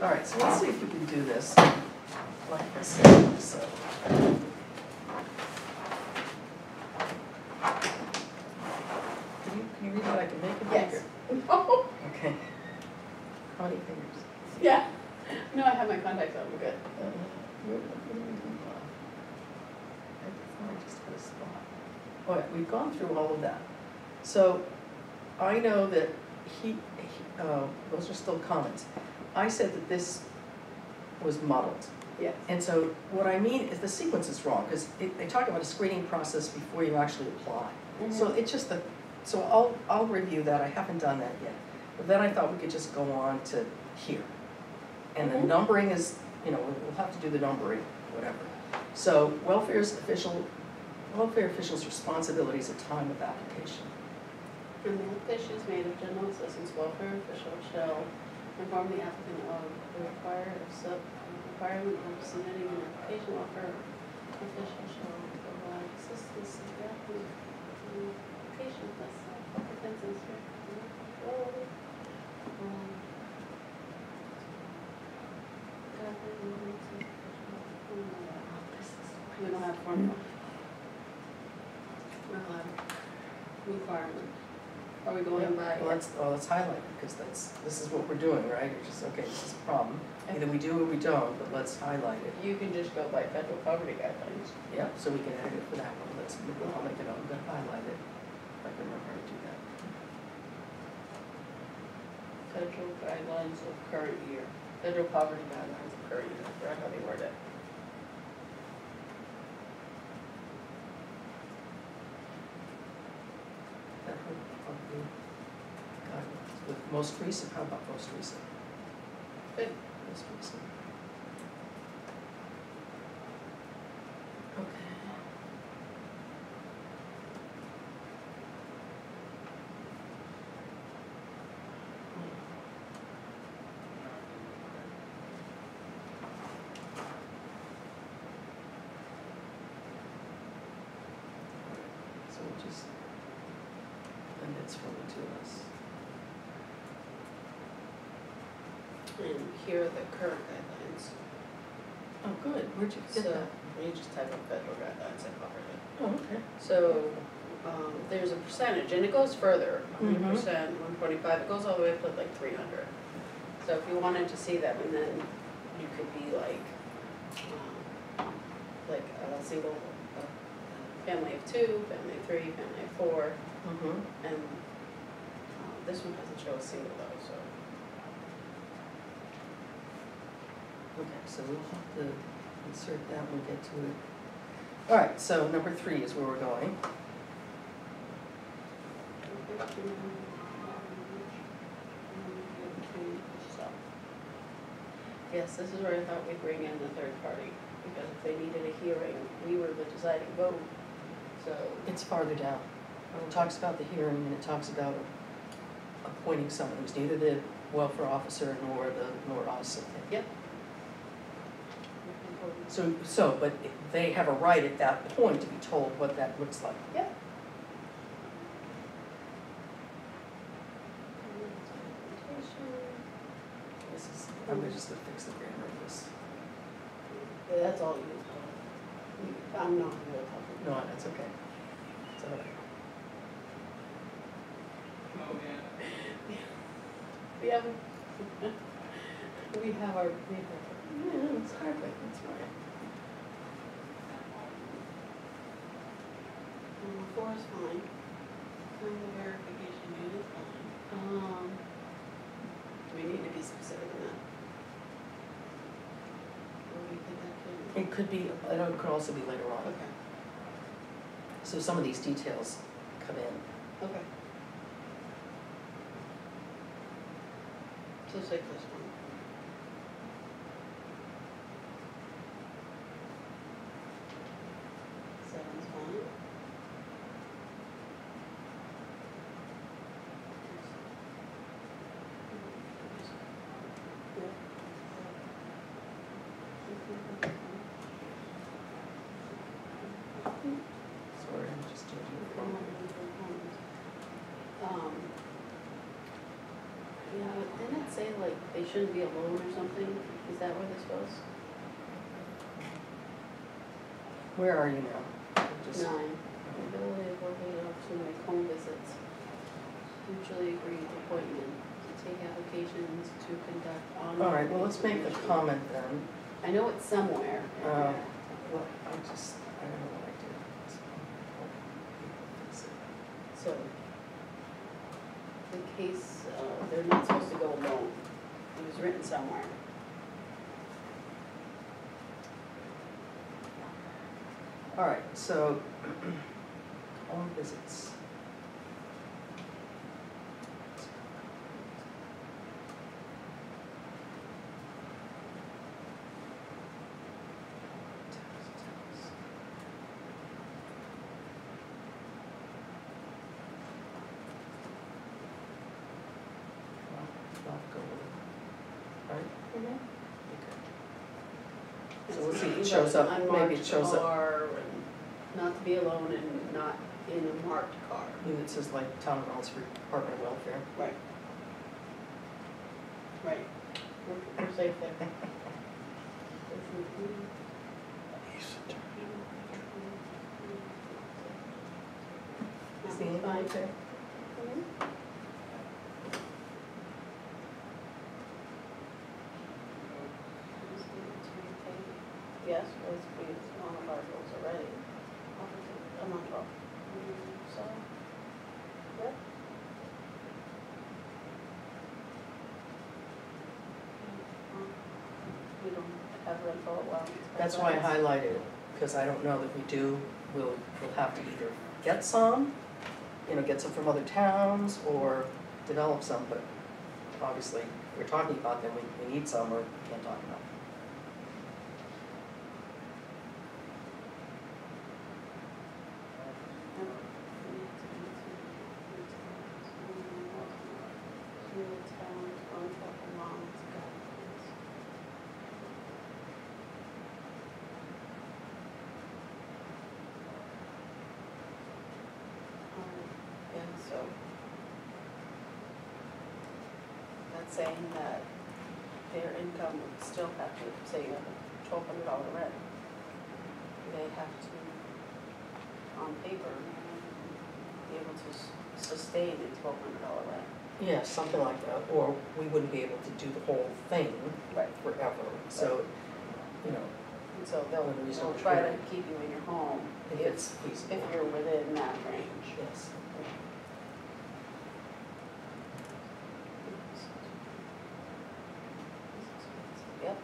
All right, so let's see if we can do this like this, so. Can you, can you read what I can make it Yes. bigger? Okay. How many fingers? Yeah. No, I have my contacts on, we're good. Uh, where- where do we do that? I I just had a spot. All right, we've gone through all of that. So I know that he, he- uh, those are still comments. I said that this was muddled. Yes. And so what I mean is the sequence is wrong, because they talk about a screening process before you actually apply. So it's just the, so I'll, I'll review that, I haven't done that yet. But then I thought we could just go on to here. And the Mhm. numbering is, you know, we'll have to do the numbering, whatever. So welfare's official, welfare officials' responsibilities at time of application. When the application is made of general assistance, welfare official shall inform the applicant of the require, of sub, requirement of submitting an application, welfare official shall provide assistance to the applicant. Application, that's not offenses here. Um, We don't have. We're requirement. Are we going by? Well, let's, well, let's highlight it, because that's, this is what we're doing, right? It's just, okay, this is a problem. Either we do or we don't, but let's highlight it. You can just go by federal poverty guidelines. Yeah, so we can add it for that one, let's, I'll make it, I'm gonna highlight it, if I can remember how to do that. Federal guidelines of current year. Federal poverty guidelines of current year, forgot how they word it. That would probably, guidelines. with most recent, how about most recent? Good. Most recent. Okay. So we'll just, and it's fully to us. And here are the current guidelines. Oh, good, where'd you get So, that? you just type in federal guidelines and cover it. Oh, okay. So, um, there's a percentage, and it goes further, hundred Mhm. percent, one twenty-five, it goes all the way up to like three hundred. So if you wanted to see them, and then you could be like, um, like a single, a family of two, family of three, family of four, Mm-hmm. and, um, this one doesn't show a single though, so. Okay, so we'll have to insert that when we get to it. All right, so number three is where we're going. Yes, this is where I thought we'd bring in the third party, because if they needed a hearing, we were the deciding vote, so. It's farther down. It talks about the hearing and it talks about appointing someone who's neither the welfare officer nor the, nor us. Yep. So, so, but they have a right at that point to be told what that looks like. Yep. This is, I'm gonna just gonna fix the grammar of this. Yeah, that's all you, you- I'm not real tough. No, that's okay. It's all right. We have, we have our, we have our. paper. Yeah, it's hard, but it's fine. Um, four is fine. Single verification unit is fine. Um, do we need to be specific in that? Or do you think that can? It could be, I it could also be later on. Okay, So some of these details come in. okay. So say this one. Seven's fine. Sorry, I'm just changing the format. Um, yeah, but didn't it say like they shouldn't be alone or something? Is that Where this was? Where are you now? Just- Nine, ability of working up to make home visits. Mutually agreed appointment to take applications to conduct online. All right, well, let's make the comment then. I know it's somewhere. in Uh, there. Well, I just, I don't know what I did. So, the case, uh, they're not supposed to go alone. It was written somewhere. All right, so, home visits. Not go with it, right? Okay. So let's see if it shows up. Maybe it shows up. car and not to be alone and not in a marked car. Maybe it says like Town of Rollinsford Department of Welfare. Right. Right. We're, we're safe there. Is the ink Fine. okay? Yes, was, we, one of our rules already. I'm on twelve. So, yep. We don't allowance. That's why I highlighted it, because I don't know that we do. We'll, we'll have to either get some, you know, get some from other towns, or develop some, but obviously, we're talking about them, we, we need some, or can't talk about them. And so that's saying that their income would still have to, say, you a twelve hundred dollar rent. They have to, on paper, be able to s- sustain a twelve hundred dollar rent. Yeah, something like that, or we wouldn't be able to do the whole thing Right. forever, so, you know, And so they'll, Within reasonable they'll try to period. keep you in your home if if, it's feasible. if you're within that range. Yes. Yep.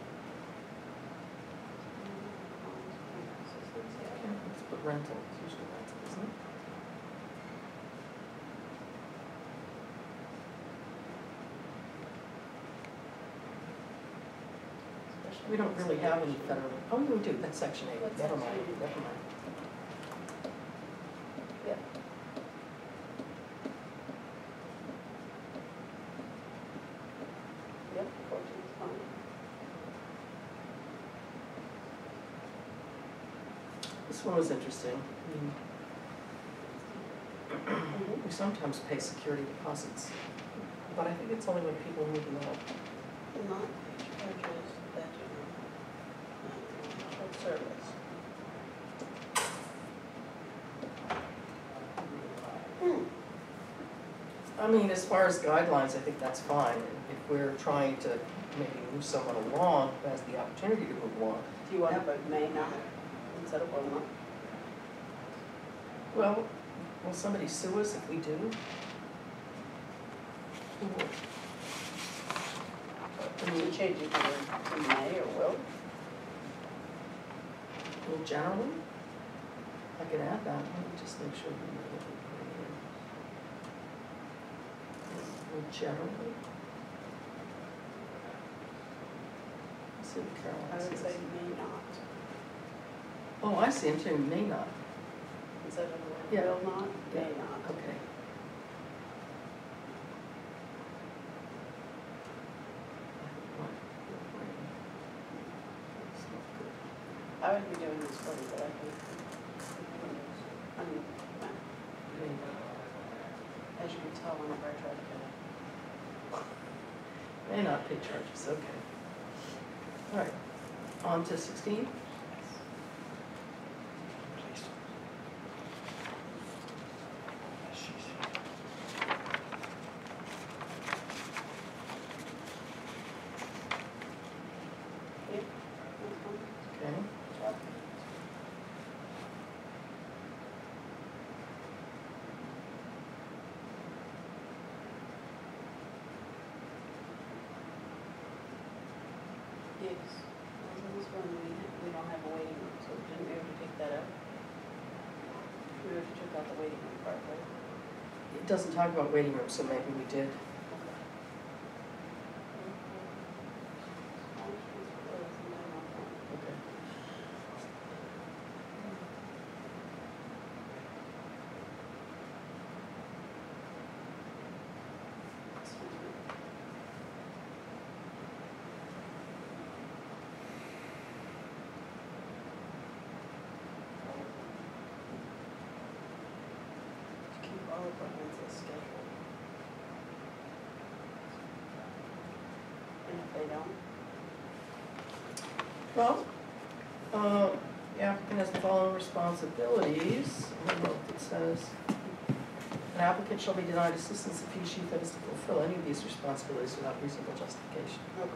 Let's put rental, it's usually rental, isn't it? We don't really have any federal, oh, we do, that's section eight, What's never mind, section eight? never mind. Yep. Yep, fourteen's fine. This one was interesting. I mean, Mhm. We sometimes pay security deposits, but I think it's only when people move out. Not charges that do not, of service. Hmm, I mean, as far as guidelines, I think that's fine. If we're trying to maybe move someone along, who has the opportunity to move along. do you want to put may not instead of will not? Well, will somebody sue us if we do? Who? I Can you change it to to may or will? well, generally, I can add that, let me just make sure we know what we put in. Generally. Let's see I would says. say may not, Oh, I see, I'm saying may not, instead of Yeah. will not, may Yeah. not. okay. It's not good. I would be doing this for you, but I think, I mean, May not. as you can tell whenever I try to get it. May not pay charges, okay. All right, on to sixteen? Yeah, that's fine. Okay. Yep. Yes, well, this one, we, we don't have a waiting room, so didn't we have to take that out? We have to took out the waiting room part, right? It doesn't talk about waiting rooms, so maybe we did. They don't, Well, uh, the applicant has the following responsibilities. I don't know if it says. An applicant shall be denied assistance if he, she fails to fulfill any of these responsibilities without reasonable justification. Nine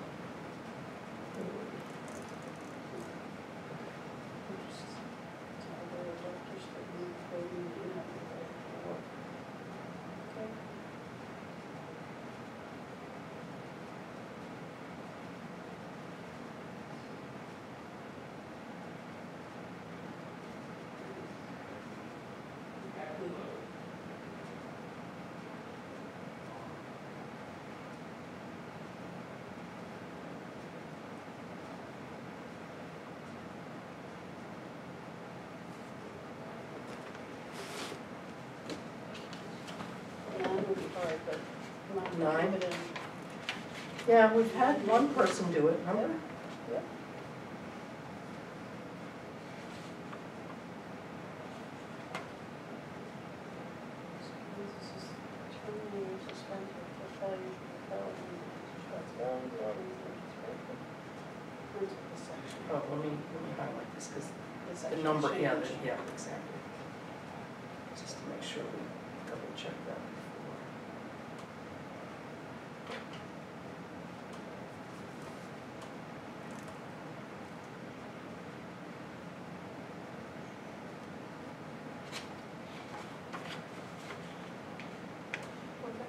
nine. Nine? But, um, Yeah, we've had one person do it, remember? Yep. This is terminating suspension for failure to fulfill responsibilities or responsibility. Ends of the. Oh, let me, let me highlight this, because The the number, yeah, the- yeah, exactly. Just to make sure we double check that before. Okay.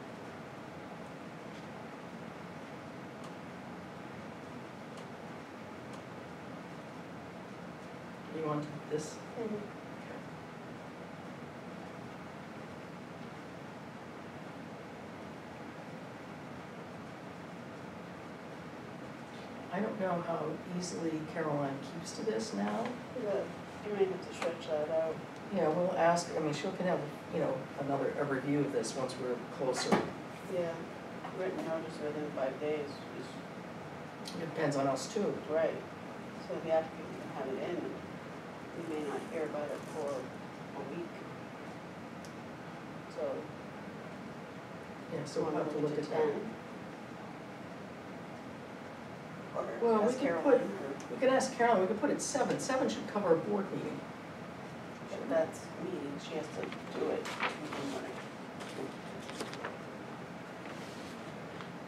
You want this? I don't know how easily Caroline keeps to this now. Yeah, You may have to stretch that out. Yeah, we'll ask, I mean, she'll can have, you know, another, a review of this once we're closer. Yeah. Written notice within five days is It depends on us too. right. So the applicant can have it in, may not hear about it for a week. So. Yeah, so we'll have to look at that. 10? Or Well, we ask could Caroline, put- or- We could ask Carolyn, we could put it seven, seven should cover a board meeting. If that's meeting, she has to do it in the morning.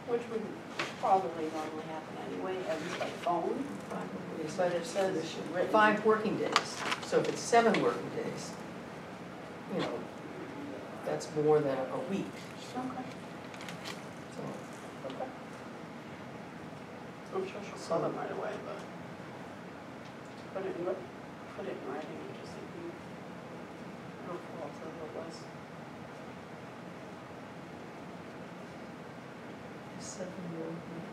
Which would probably normally happen anyway, at least by phone. Five working days. But it says written. Five working days, so if it's seven working days, you know, that's more than a week, Okay, so. okay. I'm sure she'll call them right away, but put it in, wri- put it in writing, hmm, I just think we, no fault otherwise. Seven working days. Are you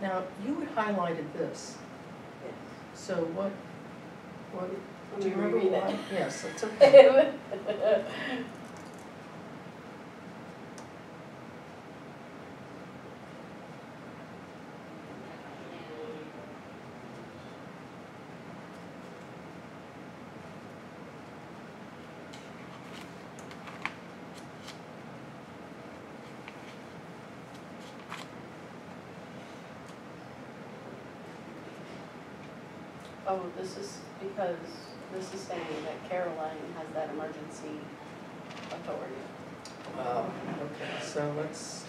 Now, you had highlighted this, Yes. so what, what, do you remember why? Yes, that's okay. Oh, this is because, this is saying that Caroline has that emergency authority. Um, okay, so let's,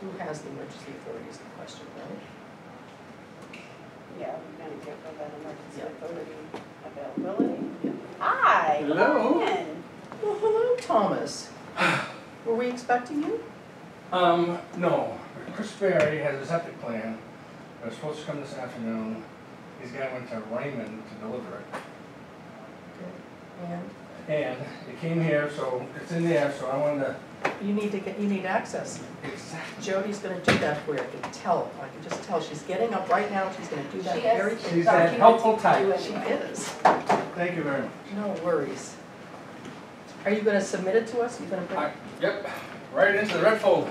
who has the emergency authority is the question, right? Yeah, we're gonna give her that emergency Yeah. authority availability. Yeah. Hi, come Hello. in. Well, hello, Thomas. Were we expecting you? Um, no, Chris Berry has a septic plan, it was supposed to come this afternoon, he's got went to Raymond to deliver it. And And it came here, so it's in there, so I wanted to, you need to get, you need access. exactly, Jody's gonna do that for you, I can tell, I can just tell, she's getting up right now, she's gonna do that She has- very thing. she's that helpful type. She is, Thank you very much. no worries. Are you gonna submit it to us, you gonna bring? I- Yep, right into the red folder.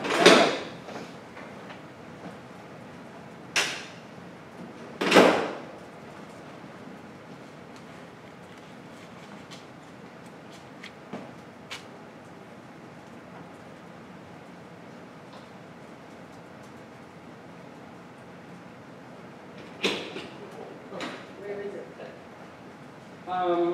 Um.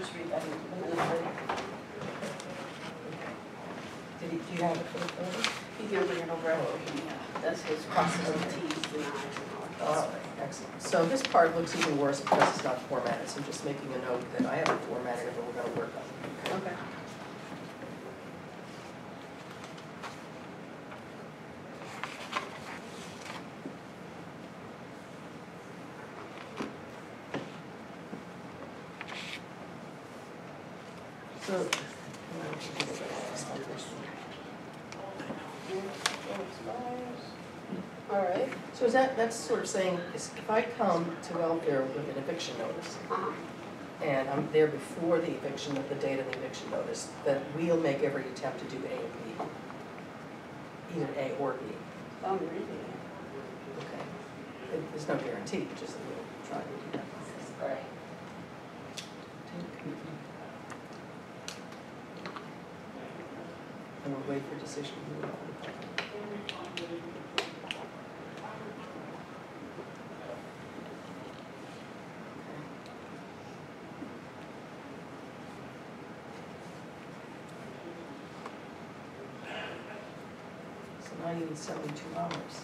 Just read that into the minutes later. Did he, do you have it for the photo? He's gonna bring it over he, uh, does his crosses and Ts and Is and all All that. excellent. So this part looks even worse because it's not formatted, so I'm just making a note that I haven't formatted it, but we're gonna work on it. Okay. So. well, I should do that. That's my first one. All right. So is that, that's sort of saying, is if I come to welfare with an eviction notice, Uh-huh. and I'm there before the eviction, the date of the eviction notice, that we'll make every attempt to do A and B. Either A or B, I'm reading okay? There- There's no guarantee, just that we'll try to do that. Right. And we'll wait for decision. Now seventy-two hours.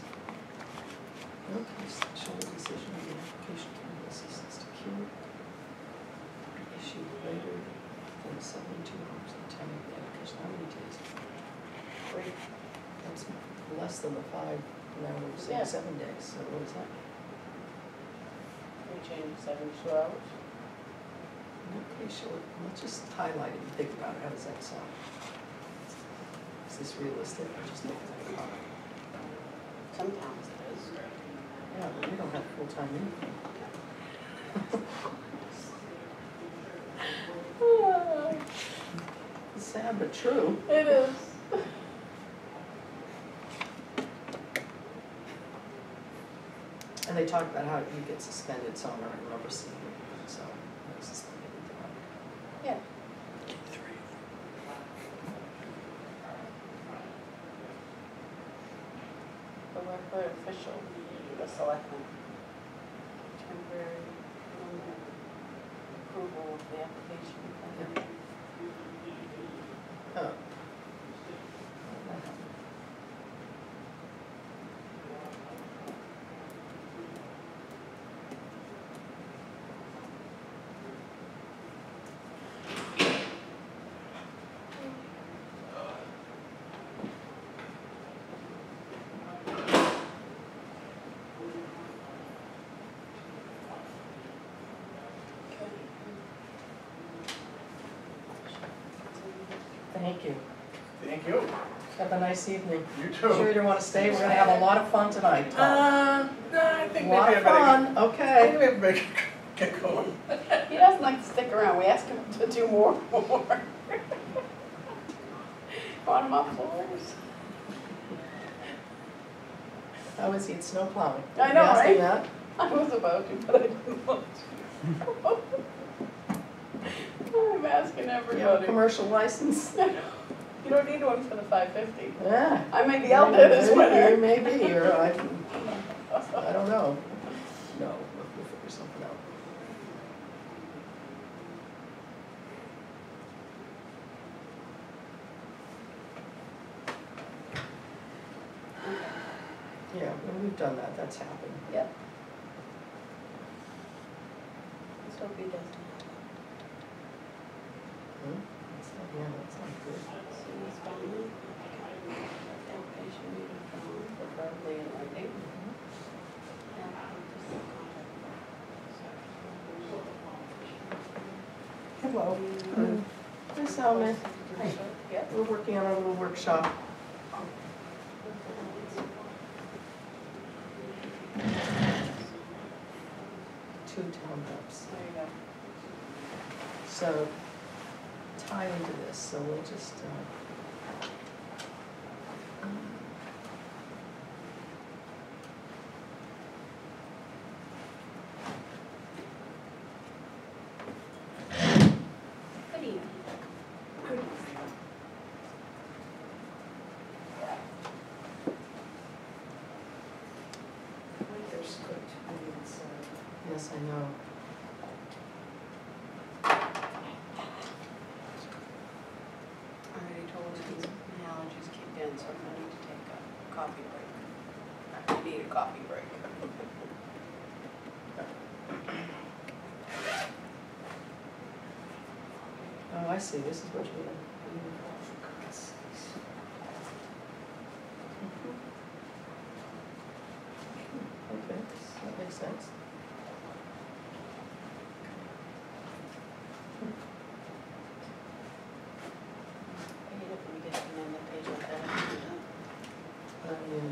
No case shall the decision of the application be assistance to cure issued later than seventy-two hours of time of the application. How many days? Great. That's less than the five, now we're Yeah. saying seven days, so what is that? We changed seventy-two hours. No case shall, let's just highlight it and think about it, how does that sound? Is this realistic, or just about it? Some towns it is. Yeah, but we don't have full-time anything. It's sad but true. It is. And they talk about how you get suspended, so I don't remember seeing it, so, I was suspended. Yeah. The welfare official, the selectman. Temporary um, approval of the application. Oh. Thank you. Thank you. Have a nice evening. You too. Sure you don't want to stay? We're gonna have a lot of fun tonight, Tom. Uh, no, I A think maybe lot of fun, think okay. we better get going. He doesn't like to stick around, we ask him to do more and more. Him off floors? How is he at snow plowing? I know, you ask him right? that? I was about to, but I didn't want to. I'm asking You have a everybody. commercial license? You don't need one for the five fifty. Yeah. I may be out there this You winter. may be, or I, can- I don't know. No, we'll we'll figure something out. Yeah, when we've done that, that's happened. Yep. Let's hope he doesn't. Hmm? Not, yeah, that's not good. See, he's fine. Application needed from, preferably in writing. Hello. Hi, Salman. Yep. We're working on a little workshop. Two town reps. There you go. So tie into this, so we'll just, uh. Okay, that makes sense.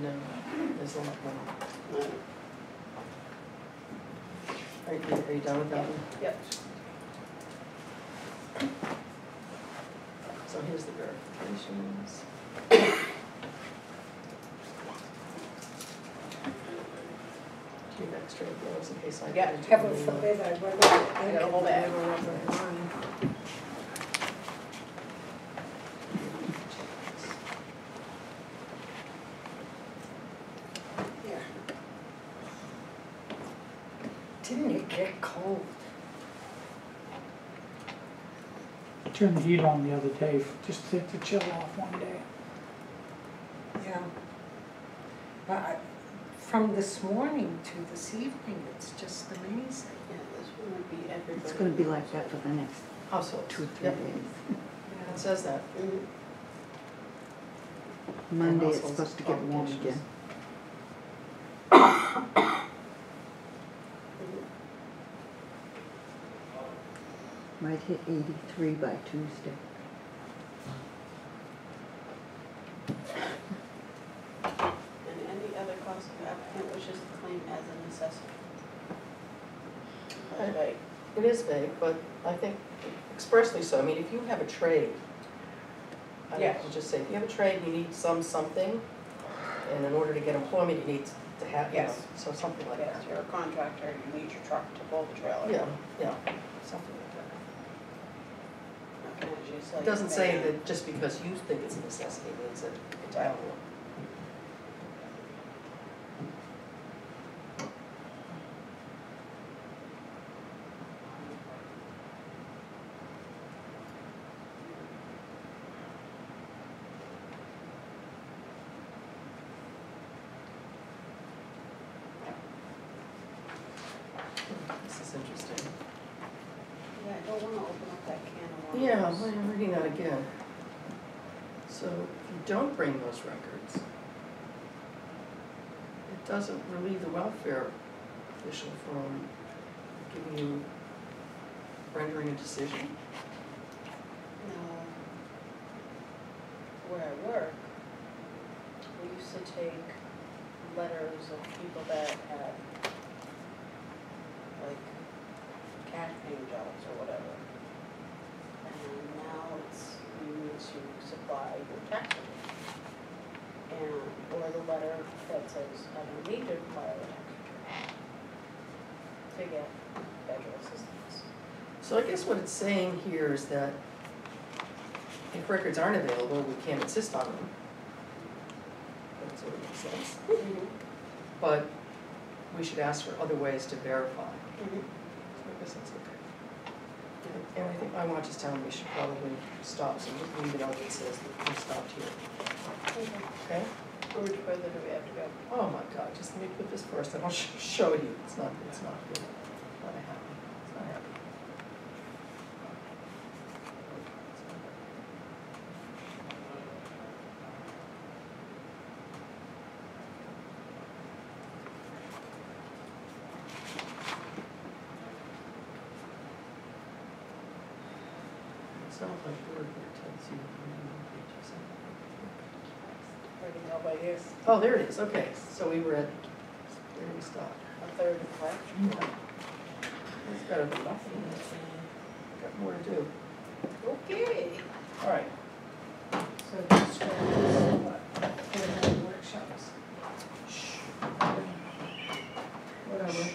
Know, there's a lot more. Are you, are you done with that one? Yep. So here's. Do you have extra bills in case I? Yeah, get into Heaven the, forbid I run out of I ink got a and whole bag. never rubber mine. Here. Didn't it get cold? Turned the heat on the other day, just to to chill off one day. Yeah. But I, from this morning to this evening, it's just amazing. Yeah, this one would be everybody. It's gonna be like that for the next Households. two, or three Yep, days. It says that. Mhm. Monday it's supposed to get warm obligations. again. Might hit eighty-three by Tuesday. And any other cost of applicant wishes to claim as a necessity. Okay. It is vague, but I think expressly so. I mean, if you have a trade, I Yes. would just say, if you have a trade, you need some something, and in order to get employment, you need to have, you know, Yes. so something like Yes, that. you're a contractor, you need your truck to pull the trailer. Yeah, yeah, something like gonna just It doesn't say that just because you think it's a necessity means that the town will. This is interesting. Yeah, I don't wanna open up that can of worms. Yeah, I'm reading that again. So if you don't bring those records, it doesn't relieve the welfare official from giving you, rendering a decision. Now, where I work, we used to take letters of people that had like cash paying jobs or whatever. And now it's, you need to supply your tax return. And, or the letter that says, I don't need to file a tax to get federal assistance. So I guess what it's saying here is that if records aren't available, we can't insist on them. That sort of makes sense. But we should ask for other ways to verify. Mhm. So I guess that's okay. And I think my watch is telling me we should probably stop, so we'll leave it out that says that we stopped here, Okay. much further do we have to go? Oh my God, just let me put this first and I'll sh- show you, it's not, it's not good, not happy, it's not happy. It sounds like word here tells you how many pages. Where do you go by this? Oh, there it is, okay, so we were at, where did we stop? A third of the? It's nothing, got more to do. Okay. All right, So this what, for the workshops? whatever.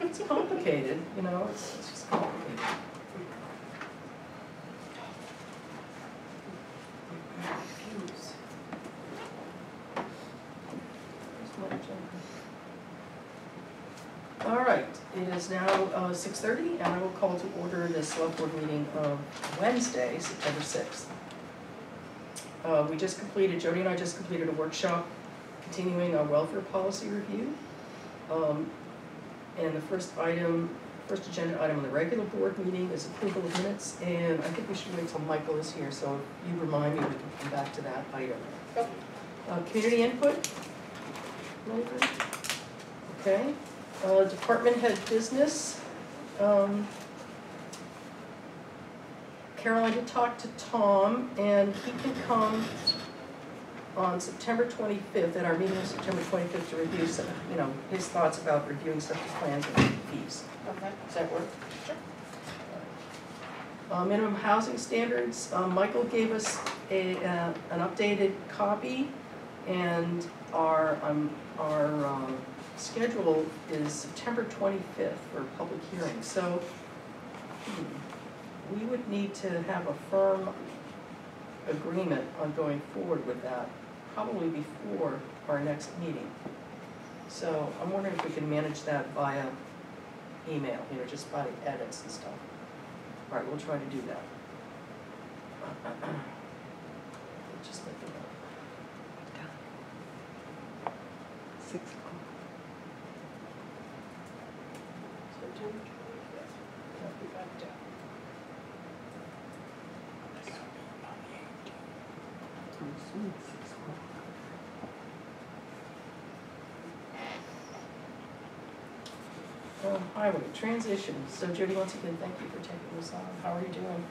It's complicated, you know, it's, it's just complicated. Confused. Where's my agenda? All right, it is now uh, six thirty, and I will call to order the select board meeting of Wednesday, September sixth. Uh, we just completed, Jody and I just completed a workshop continuing our welfare policy review. Um, and the first item, first agenda item on the regular board meeting is approval of minutes, and I think we should wait till Michael is here, so if you remind me, we can come back to that item. Uh, community input? Okay, uh, department head business, um. Carol, I did talk to Tom, and he can come on September twenty-fifth, at our meeting on September twenty-fifth, to review some, you know, his thoughts about reviewing septic plans and fees. Okay. Does that work? Uh, minimum housing standards, um, Michael gave us a, uh, an updated copy, and our, um, our, um, schedule is September twenty-fifth for public hearing, so hmm, we would need to have a firm agreement on going forward with that, probably before our next meeting. So I'm wondering if we can manage that via email, you know, just by edits and stuff. All right, we'll try to do that. Just think about Six o'clock. September twenty-fifth. it. We got that. I'm assuming six Um, highway, transition, so Jody, once again, thank you for taking this on, how are you doing?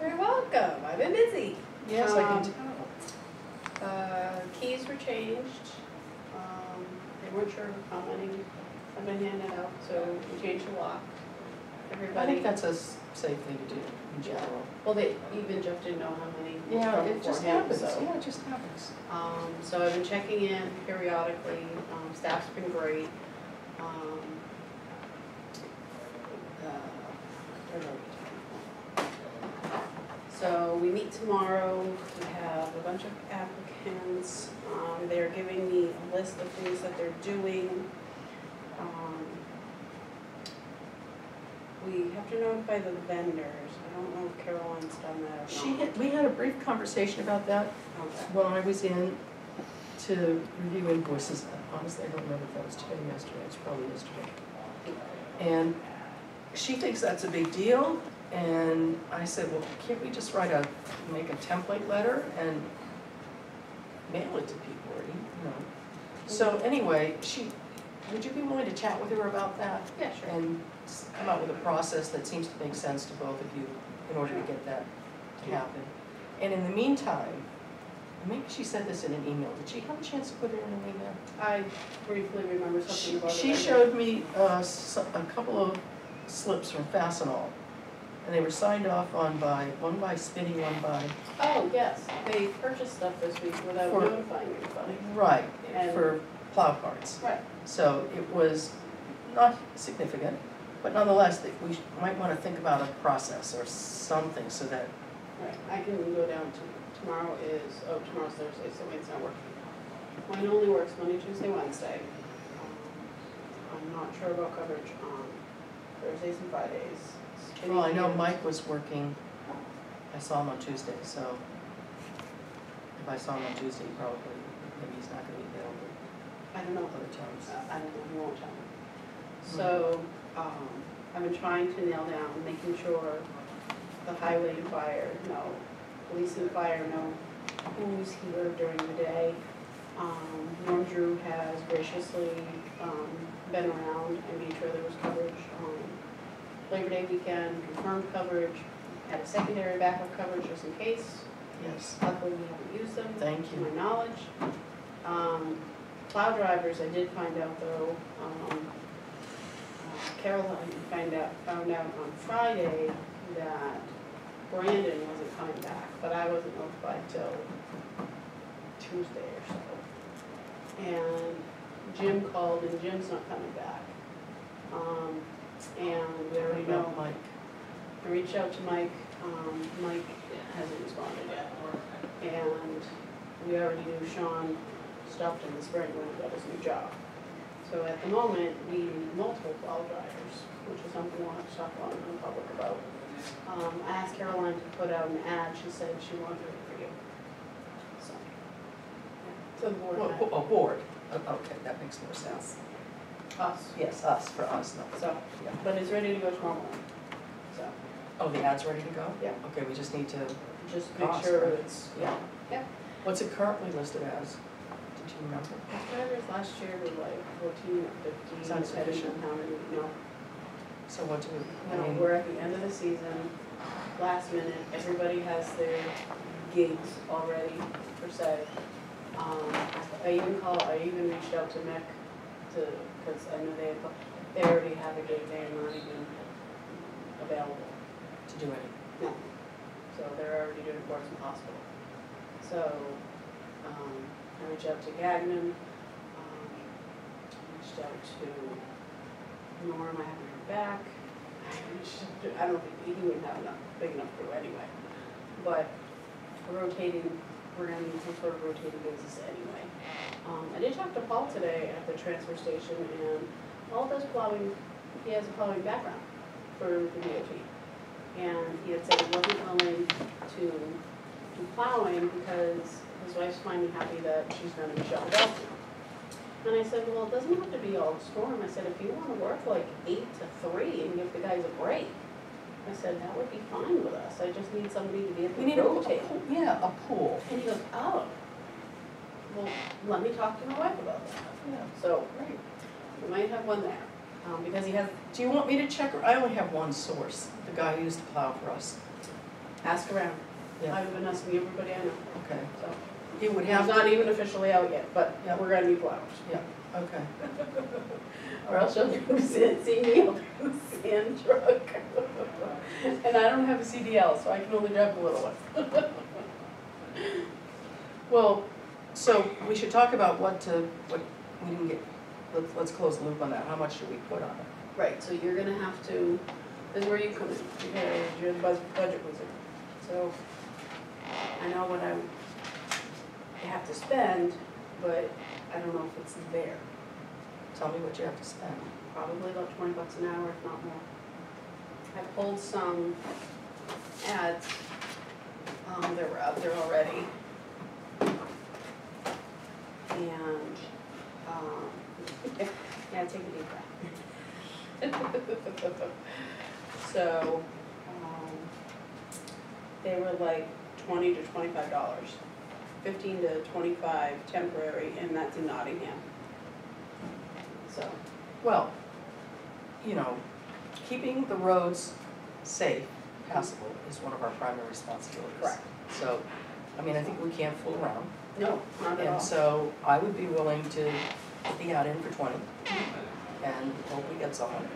You're welcome, I've been busy. Yes, I Um, can tell. Uh, keys were changed, um, they weren't sure how many have been handed out, so we changed the lock. I Everybody. think that's a s- safe thing to do in general. Well, they, even Jeff didn't know how many. was Yeah, from it just beforehand, happens, so. yeah, it just happens. Um, so I've been checking in periodically, um, staff's been great. Um, uh, where are we? So we meet tomorrow, we have a bunch of applicants, um, they're giving me a list of things that they're doing. We have to notify the vendors, I don't know if Caroline's done that or not. She had, we had a brief conversation about that Okay. when I was in to review invoices. Honestly, I don't remember if that was today or yesterday, it's probably yesterday. And she thinks that's a big deal, and I said, well, can't we just write a, make a template letter and mail it to people, or, you know? So anyway, she, would you be willing to chat with her about that? Yeah, sure. and s- come up with a process that seems to make sense to both of you in order to get that to happen. And in the meantime, maybe she said this in an email, did she have a chance to put it in an email? I briefly remember She, something about it. she showed me, uh, s- a couple of slips from Fastenal, and they were signed off on by, one by Spinny, one by, Oh, yes, they purchased stuff this week without For- notifying anybody. right, And- for plow carts. Right. So it was not significant, but nonetheless, that we sh- might wanna think about a process or something so that Right, I can go down to, tomorrow is, oh, tomorrow's Thursday, so it's not working. Mine only works Monday, Tuesday, Wednesday. Um, I'm not sure about coverage on Thursdays and Fridays. Well, I know. Mike was working, I saw him on Tuesday, so if I saw him on Tuesday, he probably, maybe he's not gonna I don't know, other times. Uh, I don't know, won't tell me. So, um, I've been trying to nail down, making sure the highway and fire know, police and fire know who's here during the day. Um, Norm Drew has graciously, um, been around and made sure there was coverage on Labor Day weekend, confirmed coverage, had a secondary backup coverage just in case. Yes, Luckily, we haven't used them thank to my knowledge. Um, plow drivers, I did find out though, um, uh, Caroline found out, found out on Friday that Brandon wasn't coming back, but I wasn't notified till Tuesday or so. And Jim called and Jim's not coming back. Um, and we already know Mike, I reached out to Mike, um, Mike hasn't responded yet. And we already knew Sean stopped in the spring when he got his new job. So at the moment, we need multiple plow drivers, which is something we'll have to talk about in public about. Um, I asked Caroline to put out an ad, she said she wanted it for you. So. yeah, To the board, Well, and a board, O- okay, that makes more sense. us, Yes, us, for us, no. so, Yeah. but it's ready to go tomorrow morning. So, Oh, the ad's ready to go? Yeah. Okay, we just need to, just make Cost, sure right? it's, yeah. Yeah. What's it currently listed as? Did you remember? Drivers last year were like fourteen or fifteen, Sounds depending on sufficient. how many, no. So what do we, I mean, we're at the end of the season, last minute, everybody has their gigs already per se. Um, I even called, I even reached out to Mick to, cause I knew they had, they already have a gig, they're not even available. To do it. No. So they're already doing Portsmouth Hospital. So, um, I reached out to Gagnon, um, reached out to Norm, I haven't heard back. I reached to- I don't think, he wouldn't have enough, big enough crew anyway. But rotating, we're gonna need some sort of rotating basis anyway. Um, I did talk to Paul today at the transfer station and Paul does plowing, he has a plowing background for the DOT. And he had said he wasn't willing to do plowing because his wife's finally happy that she's gonna be shoveled out now. And I said, well, it doesn't have to be all storm. I said, if you wanna work like eight to three and give the guys a break, I said, that would be fine with us. I just need somebody to be able We to need a, a rotate. pool- yeah, a pool. And he goes, oh, well, let me talk to my wife about that. Yeah, So great. we might have one there, um, because he has, Do you want me to check, or I only have one source, the guy who used to plow for us. ask around. Yeah. I've been asking everybody I know, Okay. so. He would It's have not to, even officially out yet, but Yeah. we're gonna need flowers. Yeah. Okay. Or else you'll see see me there in the sand truck. And I don't have a CDL, so I can only drive a little one. Well, so we should talk about what to, what, we didn't get, let's, let's close the loop on that. How much should we put on it? Right, so you're gonna have to, this is where you come in, you're the buzz- budget wizard. So, I know what I have to spend, but I don't know if it's there. Tell me what you have to spend. Probably about twenty bucks an hour, if not more. I pulled some ads, um, that were out there already. And, um, yeah, take a deep breath. So, um, they were like twenty to twenty-five dollars. Fifteen to twenty-five temporary, and that's in Nottingham. So, Well, you know, keeping the roads safe, passable, is one of our primary responsibilities. Correct. So, I mean, I think we can't fool around. no, not at all. And so I would be willing to put the ad in for twenty and hope we get someone.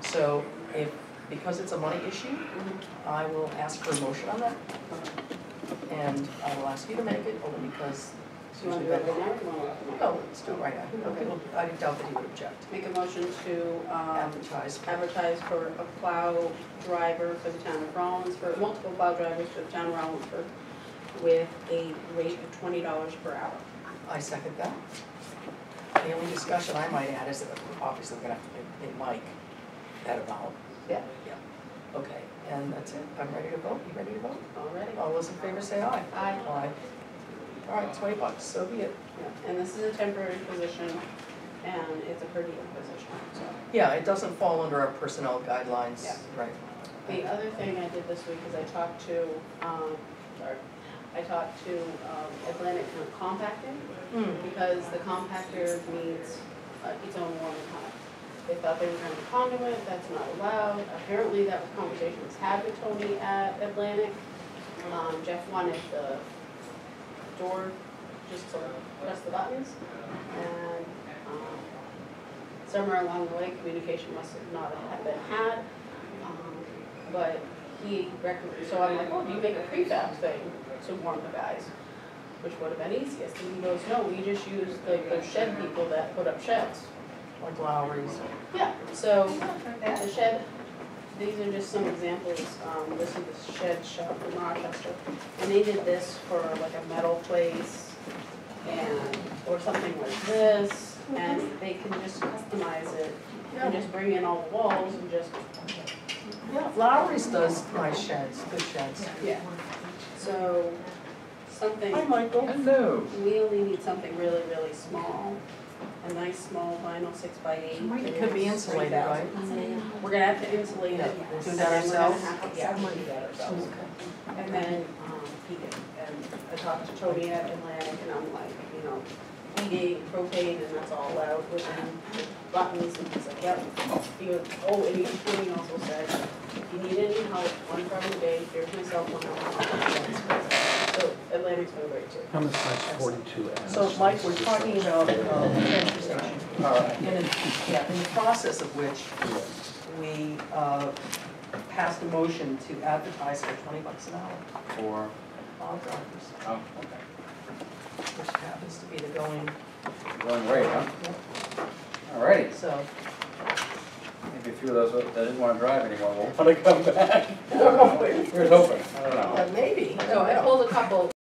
So if, because it's a money issue, Mhm. I will ask for a motion on that. And I will ask you to make it, only because it's Do you wanna do it better. right now, or do you wanna No, let's do it right now. Okay, well, I doubt that he would object. Make a motion to, um, Advertise. advertise for a plow driver for the town of Rollinsford, multiple plow drivers for the town of Rollinsford with a rate of twenty dollars per hour. I second that. The only discussion I might add is that obviously we're gonna have to pay- pay Mike that amount. Yeah. Yeah, okay, and that's it. I'm ready to vote. You ready to vote? Already? All those in favor say aye. Aye. Aye. All right, twenty bucks, so be it. Yeah, And this is a temporary position, and it's a per diem position, so. Yeah, it doesn't fall under our personnel guidelines, Yeah. right? The other thing I did this week is I talked to, um, sorry, I talked to, um, Atlantic Compacting, Hmm. because the compactor needs uh, its own warming tank. They thought they were gonna conduit, that's not allowed. Apparently that conversation was had with Tony at Atlantic. Um, Jeff wanted the door just to press the buttons. And, um, somewhere along the way, communication must have not have been had. Um, But he recommended, so I'm like, oh, do you make a prefab thing to warm the guys? Which would have been easiest. And he goes, no, we just use the, the shed people that put up sheds. Like Lowry's. Yeah, so the shed, these are just some examples, um, this is the shed shop in Rochester. And they did this for like a metal place and, or something like this, and they can just customize it and just bring in all the walls and just, Yeah, Lowry's does nice sheds, good sheds. yeah. So, something, Hi, Michael. Hello. we only need something really, really small, a nice small vinyl six by eight. It could be insulated, right? We're gonna have to insulate it. Yeah, do and that then we're gonna ourselves? have to- Yeah, we'll do that ourselves. And then, um, and I talked to Tony at Atlantic, and I'm like, you know, heating, propane, and that's all allowed within the buttons, and he's like, yep. He goes, oh, and he, Tony also said, if you need any help, one problem a day, here's my cell phone number. So, Atlantic Atlantic's been great too. How much size forty-two S? So, Mike, we're talking about, um, the. All right. And in, yeah, in the process of which, we, uh, passed a motion to advertise for twenty bucks an hour, For, all drivers, oh, okay. which happens to be the going. Going rate, huh? Yep. Alrighty, So, maybe a few of those that didn't wanna drive anymore will wanna come back. Here's hoping, I don't know. uh, maybe, I I pulled a couple